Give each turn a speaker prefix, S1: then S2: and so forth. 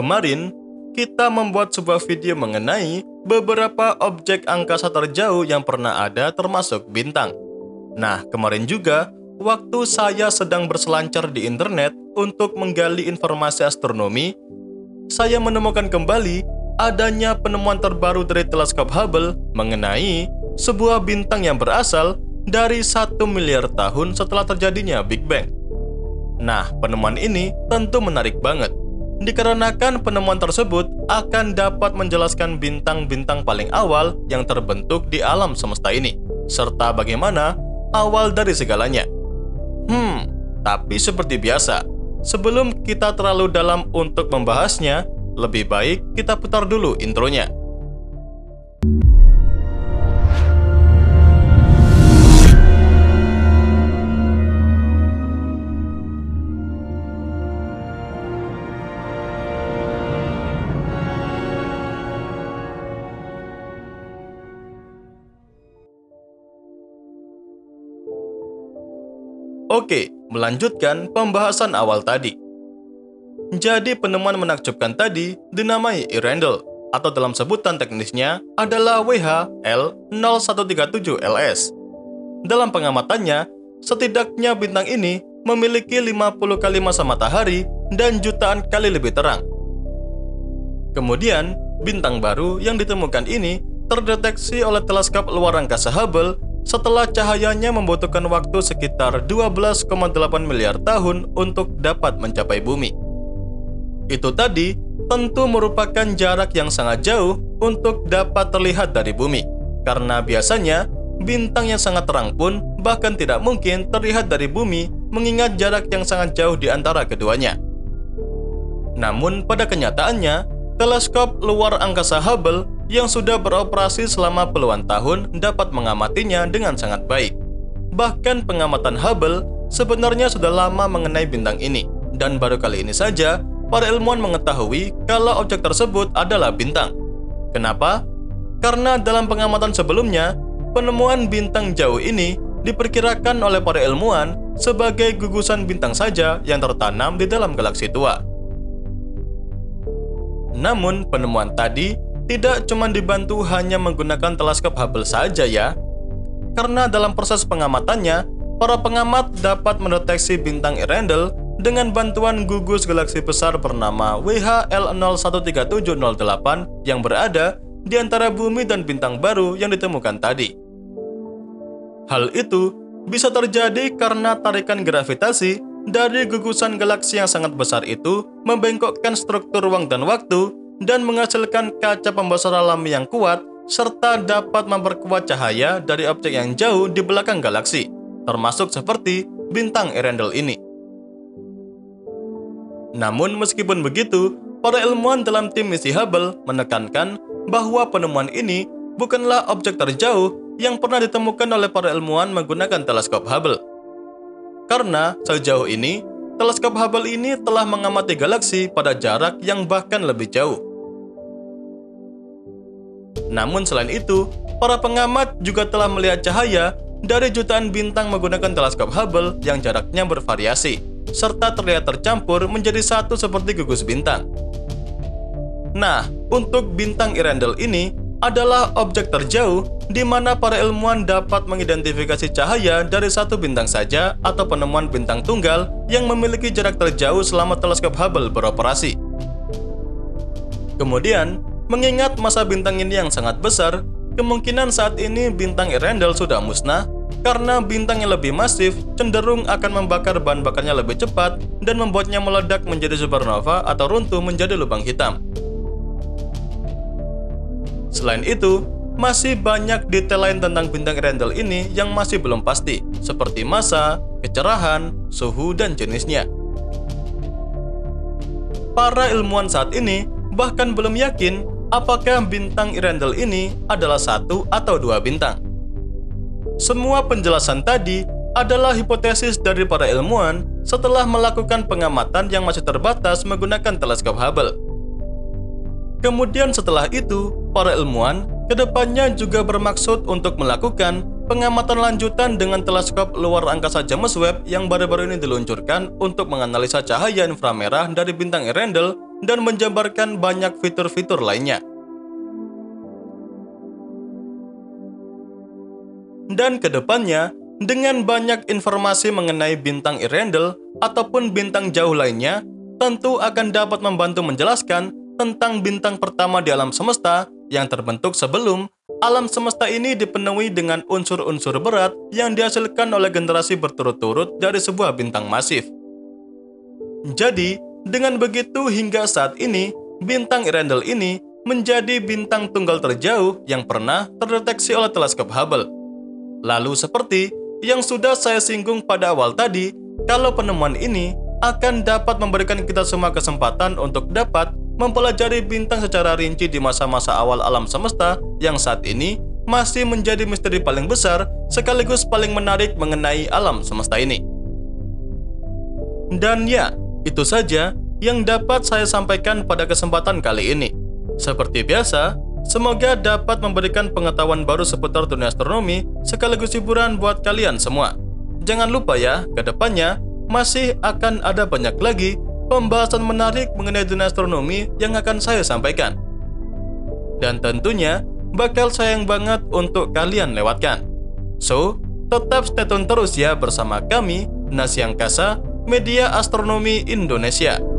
S1: Kemarin, kita membuat sebuah video mengenai beberapa objek angkasa terjauh yang pernah ada termasuk bintang. Nah, kemarin juga, waktu saya sedang berselancar di internet untuk menggali informasi astronomi, saya menemukan kembali adanya penemuan terbaru dari teleskop Hubble mengenai sebuah bintang yang berasal dari satu miliar tahun setelah terjadinya Big Bang. Nah, penemuan ini tentu menarik banget, dikarenakan penemuan tersebut akan dapat menjelaskan bintang-bintang paling awal yang terbentuk di alam semesta ini, serta bagaimana awal dari segalanya. Hmm, tapi seperti biasa, sebelum kita terlalu dalam untuk membahasnya, lebih baik kita putar dulu intronya. Oke, melanjutkan pembahasan awal tadi. Jadi penemuan menakjubkan tadi dinamai Earendel atau dalam sebutan teknisnya adalah WHL0137LS. Dalam pengamatannya, setidaknya bintang ini memiliki 50 kali masa matahari dan jutaan kali lebih terang. Kemudian, bintang baru yang ditemukan ini terdeteksi oleh teleskop luar angkasa Hubble setelah cahayanya membutuhkan waktu sekitar 12,8 miliar tahun untuk dapat mencapai bumi. Itu tadi tentu merupakan jarak yang sangat jauh untuk dapat terlihat dari bumi, karena biasanya bintang yang sangat terang pun bahkan tidak mungkin terlihat dari bumi mengingat jarak yang sangat jauh di antara keduanya. Namun pada kenyataannya, teleskop luar angkasa Hubble yang sudah beroperasi selama puluhan tahun dapat mengamatinya dengan sangat baik. Bahkan pengamatan Hubble sebenarnya sudah lama mengenai bintang ini, dan baru kali ini saja para ilmuwan mengetahui kalau objek tersebut adalah bintang. Kenapa? Karena dalam pengamatan sebelumnya, penemuan bintang jauh ini diperkirakan oleh para ilmuwan sebagai gugusan bintang saja yang tertanam di dalam galaksi tua. Namun, penemuan tadi tidak cuma dibantu hanya menggunakan teleskop Hubble saja ya. Karena dalam proses pengamatannya, para pengamat dapat mendeteksi bintang Earendel dengan bantuan gugus galaksi besar bernama WHL013708 yang berada di antara bumi dan bintang baru yang ditemukan tadi. Hal itu bisa terjadi karena tarikan gravitasi dari gugusan galaksi yang sangat besar itu membengkokkan struktur ruang dan waktu dan menghasilkan kaca pembesar alami yang kuat serta dapat memperkuat cahaya dari objek yang jauh di belakang galaksi, termasuk seperti bintang Earendel ini. Namun meskipun begitu, para ilmuwan dalam tim misi Hubble menekankan bahwa penemuan ini bukanlah objek terjauh yang pernah ditemukan oleh para ilmuwan menggunakan teleskop Hubble. Karena sejauh ini, teleskop Hubble ini telah mengamati galaksi pada jarak yang bahkan lebih jauh. Namun selain itu, para pengamat juga telah melihat cahaya dari jutaan bintang menggunakan teleskop Hubble yang jaraknya bervariasi, serta terlihat tercampur menjadi satu seperti gugus bintang. Nah, untuk bintang Earendel ini adalah objek terjauh di mana para ilmuwan dapat mengidentifikasi cahaya dari satu bintang saja atau penemuan bintang tunggal yang memiliki jarak terjauh selama teleskop Hubble beroperasi. Kemudian, Mengingat masa bintang ini yang sangat besar, kemungkinan saat ini bintang Earendel sudah musnah karena bintang yang lebih masif cenderung akan membakar bahan bakarnya lebih cepat dan membuatnya meledak menjadi supernova atau runtuh menjadi lubang hitam. Selain itu, masih banyak detail lain tentang bintang Earendel ini yang masih belum pasti, seperti masa, kecerahan, suhu, dan jenisnya. Para ilmuwan saat ini bahkan belum yakin apakah bintang Earendel ini adalah satu atau dua bintang. Semua penjelasan tadi adalah hipotesis dari para ilmuwan setelah melakukan pengamatan yang masih terbatas menggunakan teleskop Hubble. Kemudian setelah itu, para ilmuwan ke depannya juga bermaksud untuk melakukan pengamatan lanjutan dengan teleskop luar angkasa James Webb yang baru-baru ini diluncurkan untuk menganalisa cahaya inframerah dari bintang Earendel dan menjabarkan banyak fitur-fitur lainnya. Dan ke depannya, dengan banyak informasi mengenai bintang Irendel ataupun bintang jauh lainnya, tentu akan dapat membantu menjelaskan tentang bintang pertama di alam semesta yang terbentuk sebelum alam semesta ini dipenuhi dengan unsur-unsur berat yang dihasilkan oleh generasi berturut-turut dari sebuah bintang masif. Jadi, dengan begitu hingga saat ini, bintang Irendel ini menjadi bintang tunggal terjauh yang pernah terdeteksi oleh teleskop Hubble. Lalu seperti yang sudah saya singgung pada awal tadi, kalau penemuan ini akan dapat memberikan kita semua kesempatan untuk dapat mempelajari bintang secara rinci di masa-masa awal alam semesta yang saat ini masih menjadi misteri paling besar sekaligus paling menarik mengenai alam semesta ini. Dan ya, itu saja yang dapat saya sampaikan pada kesempatan kali ini. Seperti biasa, semoga dapat memberikan pengetahuan baru seputar dunia astronomi sekaligus hiburan buat kalian semua. Jangan lupa ya, ke depannya masih akan ada banyak lagi pembahasan menarik mengenai dunia astronomi yang akan saya sampaikan. Dan tentunya bakal sayang banget untuk kalian lewatkan. So, tetap stay tune terus ya bersama kami, Nasi Angkasa, Media Astronomi Indonesia.